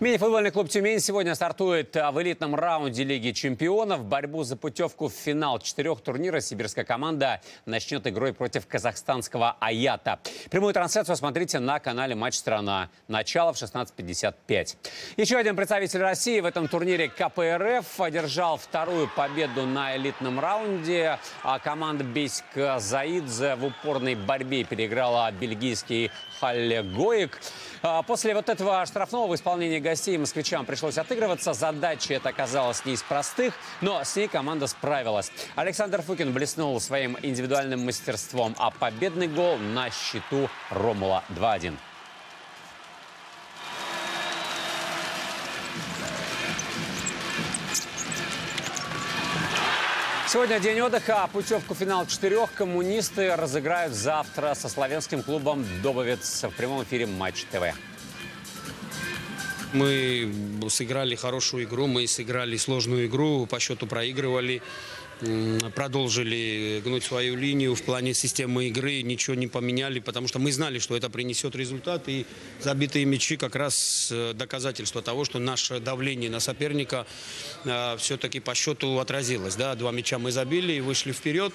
Мини-футбольный клуб «Тюмень» сегодня стартует а, в элитном раунде Лиги чемпионов. Борьбу за путевку в финал четырех турнира сибирская команда начнет игрой против казахстанского «Аята». Прямую трансляцию смотрите на канале «Матч Страна». Начало в 16.55. Еще один представитель России в этом турнире КПРФ одержал вторую победу на элитном раунде. А команда Бейск Заидзе в упорной борьбе переиграла бельгийский Халле Гоик. А, После вот этого штрафного в исполнении гостей москвичам пришлось отыгрываться. Задача эта оказалась не из простых, но с ней команда справилась. Александр Фукин блеснул своим индивидуальным мастерством, а победный гол на счету Ромула 2-1. Сегодня день отдыха, а путевку в финал четырех коммунисты разыграют завтра со славянским клубом «Добовец» в прямом эфире Матч ТВ. Мы сыграли хорошую игру, мы сыграли сложную игру, по счету проигрывали, продолжили гнуть свою линию в плане системы игры, ничего не поменяли, потому что мы знали, что это принесет результат, и забитые мячи как раз э, доказательство того, что наше давление на соперника все-таки по счету отразилось. Да? Два мяча мы забили и вышли вперед.